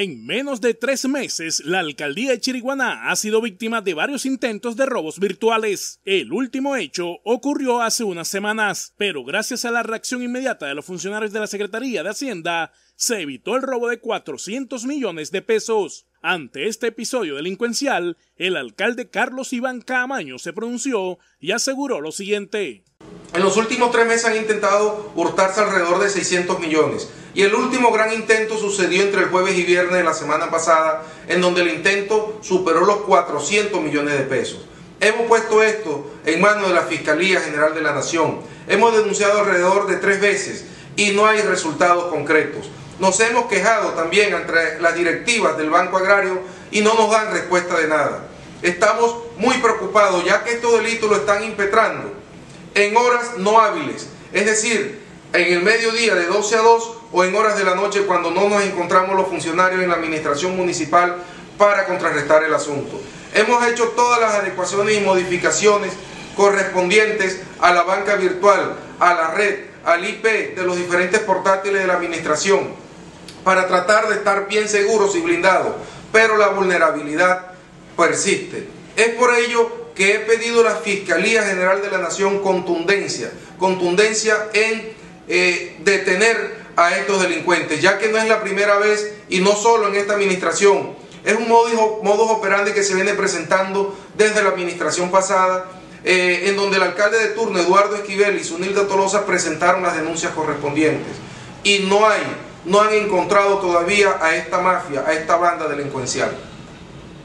En menos de tres meses, la alcaldía de Chiriguaná ha sido víctima de varios intentos de robos virtuales. El último hecho ocurrió hace unas semanas, pero gracias a la reacción inmediata de los funcionarios de la Secretaría de Hacienda, se evitó el robo de 400 millones de pesos. Ante este episodio delincuencial, el alcalde Carlos Iván Camaño se pronunció y aseguró lo siguiente. En los últimos tres meses han intentado hurtarse alrededor de 600 millones. Y el último gran intento sucedió entre el jueves y viernes de la semana pasada, en donde el intento superó los 400 millones de pesos. Hemos puesto esto en manos de la Fiscalía General de la Nación. Hemos denunciado alrededor de tres veces y no hay resultados concretos. Nos hemos quejado también entre las directivas del Banco Agrario y no nos dan respuesta de nada. Estamos muy preocupados ya que estos delitos lo están impetrando en horas no hábiles, es decir, en el mediodía de 12 a 2 o en horas de la noche cuando no nos encontramos los funcionarios en la administración municipal para contrarrestar el asunto. Hemos hecho todas las adecuaciones y modificaciones correspondientes a la banca virtual, a la red, al IP de los diferentes portátiles de la administración, para tratar de estar bien seguros y blindados, pero la vulnerabilidad persiste. Es por ello que he pedido a la Fiscalía General de la Nación contundencia, contundencia en eh, detener a estos delincuentes, ya que no es la primera vez y no solo en esta administración, es un modo modus operandi que se viene presentando desde la administración pasada, eh, en donde el alcalde de turno, Eduardo Esquivel y Sunilda Tolosa presentaron las denuncias correspondientes. Y no hay, no han encontrado todavía a esta mafia, a esta banda delincuencial.